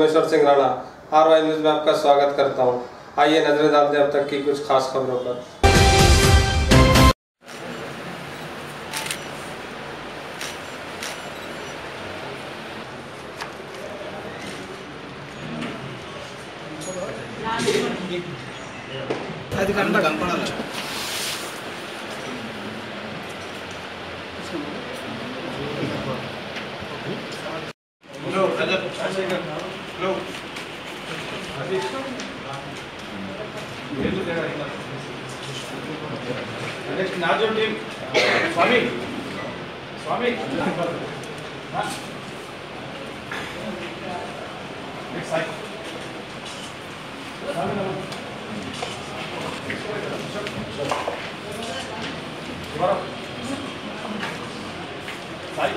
Someshwar Singh Rana R Y news में आपका स्वागत करता हूं। आइए नजरें डालते हैं अब तक की कुछ खास खबरों पर అది కనుక కనపడాలి next Narzo team Swami Swami next Sai Sai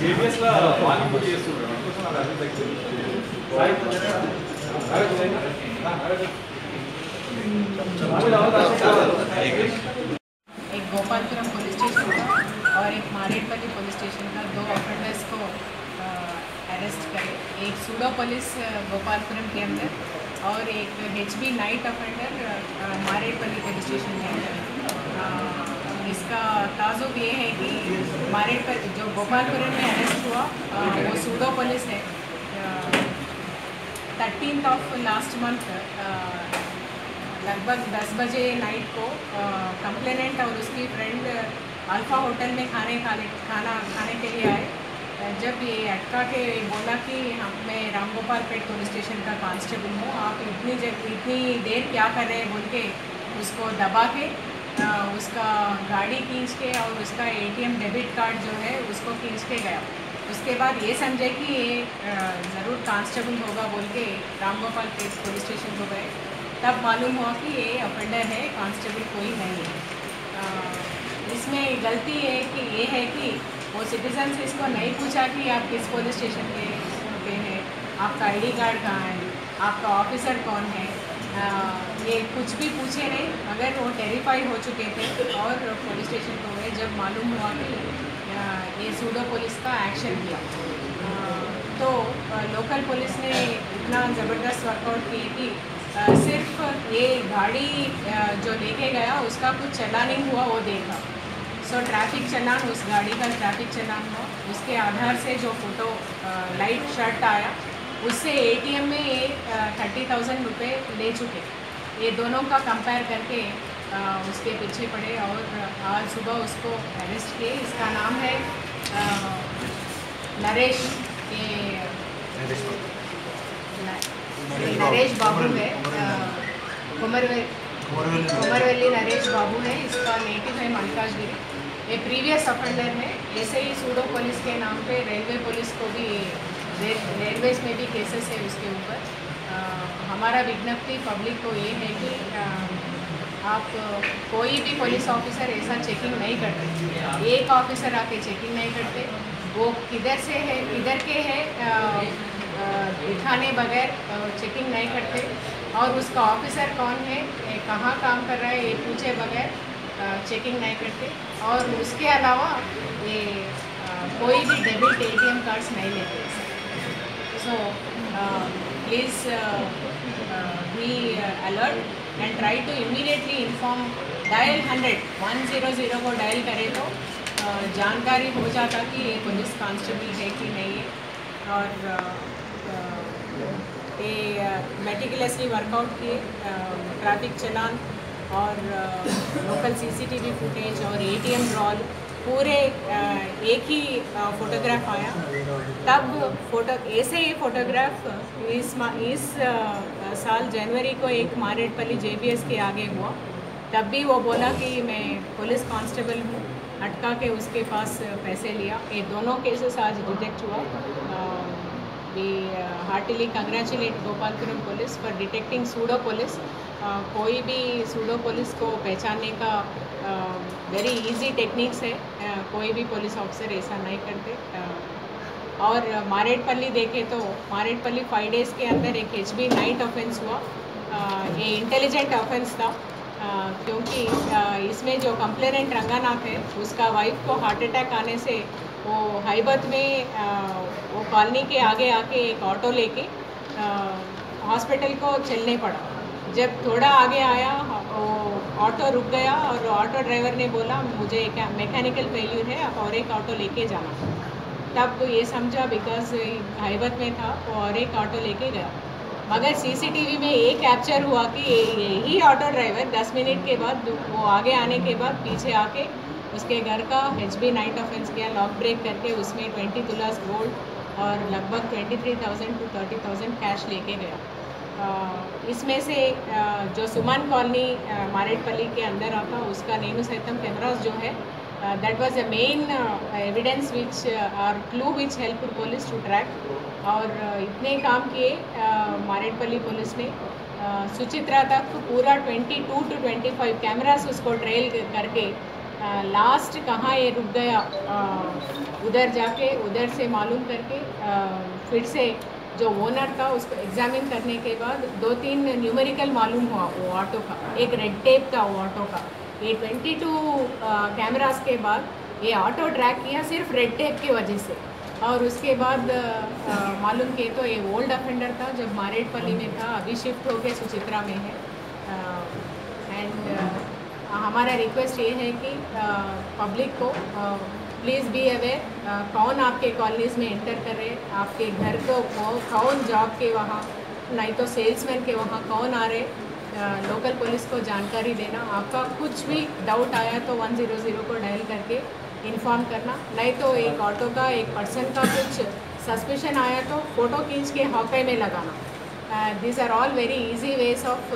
JBS లో వాకింగ్ చేస్తున్నారు అందుకోసం నాకు అర్థం తగ్గింది సాయి एक गोपालपुरम पुलिस स्टेशन का और एक मारेडपल्ली पुलिस स्टेशन का दो ऑफेंडर्स को अरेस्ट करे। एक सूडो पुलिस गोपालपुरम के अंदर और एक H B night offender Marredpally police station के अंदर। इसका ताजुब ये है कि मारेडपल्ली, जो गोपालपुरम में अरेस्ट हुआ वो सूडो पुलिस है। थर्टीन ऑफ़ लास्ट मंथ लगभग 10 बजे नाइट को कंप्लेनेंट और उसकी फ्रेंड अल्फ़ा होटल में खाने खाने खाना खाने के लिए आए। जब ये अटका के बोला कि हम मैं राम गोपाल पेट पुलिस स्टेशन का कांस्टेबल हूँ आप इतनी जग इतनी देर क्या कर रहे हैं? बोल के उसको दबा के अ, उसका गाड़ी खींच के और उसका एटीएम डेबिट कार्ड जो है उसको खींच के गया। उसके बाद ये समझे कि ये ज़रूर कांस्टेबल होगा बोल के राम गोपाल पेट पुलिस स्टेशन को गए। तब मालूम हुआ कि ये ऑफेंडर है, कांस्टेबल कोई नहीं है। इसमें गलती है कि, ये है कि वो सिटीजन से इसको नहीं पूछा कि आप किस पुलिस स्टेशन के हैं, आपका आईडी कार्ड कहाँ है, आपका ऑफिसर कौन है। ये कुछ भी पूछे नहीं मगर वो टेरिफाई हो चुके थे और पुलिस स्टेशन को गए, जब मालूम हुआ कि, ये सूडो पुलिस का एक्शन किया तो लोकल पुलिस ने इतना ज़बरदस्त वर्कआउट किए कि सिर्फ़ ये गाड़ी जो लेके गया, उसका कुछ चलानिंग हुआ, वो देखा। सो ट्रैफ़िक चलान, उस गाड़ी का ट्रैफ़िक चलान हुआ। उसके आधार से जो फ़ोटो लाइट शर्ट आया, उससे एटीएम में ये थर्टी थाउज़ेंड रुपये ले चुके। ये दोनों का कंपेयर करके अ, उसके पीछे पड़े और आज सुबह उसको अरेस्ट किए। इसका नाम है अ, नरेश न- नरेश बाबू। है कुमरवेली नरेश। बाबू है। इसका नेटिव है मल्काजगिरी ये प्रीवियस ऑफेंडर है। ऐसे ही सूडो पुलिस के नाम पे रेलवे पुलिस को भी रेलवेज में भी केसेस है उसके ऊपर। हमारा विज्ञप्ति पब्लिक को ये है कि आप कोई भी पुलिस ऑफिसर ऐसा चेकिंग नहीं करते। एक ऑफिसर आके चेकिंग नहीं करते। वो किधर से है, किधर के है दिखाने बगैर चेकिंग नहीं करते। और उसका ऑफिसर कौन है कहाँ काम कर रहा है, ये पूछे बगैर चेकिंग नहीं करते। और उसके अलावा ये कोई भी डेबिट एटीएम कार्ड्स नहीं लेते। So please be alert and try to immediately inform dial hundred one zero zero को डायल करें तो जानकारी हो जाता कि ये पुलिस कांस्टेबल है कि नहीं है और ये मेटिकुलसली वर्कआउट किए ट्रैफ़िक चलान और लोकल सीसीटीवी फुटेज और एटीएम ड्रॉल पूरे एक ही फोटोग्राफ आया। तब फ़ोटो, ऐसे ही फोटोग्राफ इस इस साल जनवरी को एक मारेडपल्ली जेबीएस के आगे हुआ। तब भी वो बोला कि मैं पुलिस कांस्टेबल हूँ, अटका के उसके पास पैसे लिया। ये दोनों केसेस आज डिटेक्ट हुआ। We heartily congratulate Gopalpuram police for detecting pseudo police कोई भी सूडो पुलिस को पहचानने का वेरी इजी टेक्निक्स है। कोई भी पुलिस ऑफिसर ऐसा नहीं करते। और मारेडपल्ली देखे तो मारेडपल्ली फाइव डेज़ के अंदर एक एच बी नाइट ऑफेंस हुआ। ये इंटेलिजेंट ऑफेंस था। क्योंकि इसमें जो कंप्लेनेंट रंगानाथ है, उसका वाइफ को हार्ट अटैक आने से वो हाईबत में वो कॉलोनी के आगे आके एक ऑटो लेके हॉस्पिटल को चलने पड़ा। जब थोड़ा आगे आया ऑटो रुक गया और ऑटो ड्राइवर ने बोला मुझे एक मैकेनिकल फेल्यूर है आप और एक ऑटो लेके जाना। तब ये समझा बिकॉज़ हाईबत में था वो और एक ऑटो लेके गया। मगर सीसीटीवी में ये कैप्चर हुआ कि यही ऑटो ड्राइवर 10 मिनट के बाद वो आगे आने के बाद पीछे आके उसके घर का एच बी नाइट ऑफेंस किया लॉक ब्रेक करके उसमें 20 तुलास गोल्ड और लगभग 23,000 टू 30,000 कैश लेके गया। इसमें से जो सुमन कॉलोनी मारेडपल्ली के अंदर आता उसका नेनु सैतम कैमराज जो है that was a main evidence which or clue which help police to track और इतने काम किए मारेडपल्ली पुलिस ने। सुचित्रा तक पूरा 22 टू 25 कैमरास उसको ट्रेल करके लास्ट कहाँ ये रुक गया उधर जाके, उधर से मालूम करके फिर से जो ओनर था, उसको एग्जामिन करने के बाद दो तीन न्यूमेरिकल मालूम हुआ वो ऑटो का। एक रेड टेप था वो ऑटो का। ये 22 कैमरास के बाद ये ऑटो ट्रैक किया सिर्फ़ रेड टेप की वजह से। और उसके बाद मालूम किए तो ये ओल्ड अफेंडर था जब मारेडपल्ली में था, अभी शिफ्ट हो गया, सुचित्रा में है। एंड हमारा रिक्वेस्ट ये है कि पब्लिक को प्लीज़ बी अवेयर कौन आपके कॉलोनीज़ में इंटर कर रहे आपके घर को कौन जॉब के वहाँ नहीं तो सेल्समैन के वहाँ कौन आ रहे लोकल पुलिस को जानकारी देना। आपका कुछ भी डाउट आया तो 100 को डायल करके इन्फॉर्म करना। नहीं तो एक ऑटो का एक पर्सन का कुछ सस्पेशन आया तो फ़ोटो खींच के हॉके में लगाना। This are all very easy ways of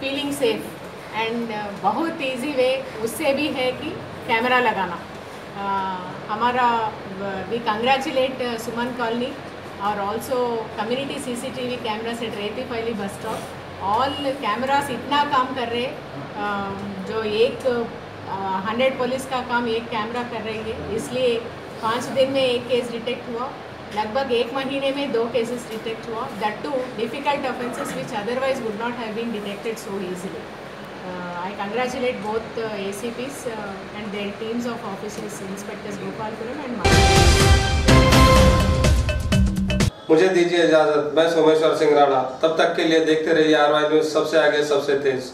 feeling safe and बहुत इजी वे उससे भी है कि कैमरा लगाना। uh, हमारा वी कंग्रेचुलेट सुमन कॉलोनी और also community CCTV cameras at रेती फैली बस स्टॉप ऑल कैमरास इतना काम कर रहे जो एक हंड्रेड पुलिस का काम एक कैमरा कर रही है इसलिए पाँच दिन में एक केस डिटेक्ट हुआ लगभग एक महीने में दो केसेस डिटेक्ट हुआ that two difficult offences which otherwise would not have been detected so easily. Uh, I congratulate both uh, ACPs uh, and their teams of officers, Inspectors Gopalpuram and Mara. मुझे दीजिए इजाज़त मैं सोमेश्वर सिंह राणा तब तक के लिए देखते रहिए आर न्यूज़ सबसे आगे सबसे तेज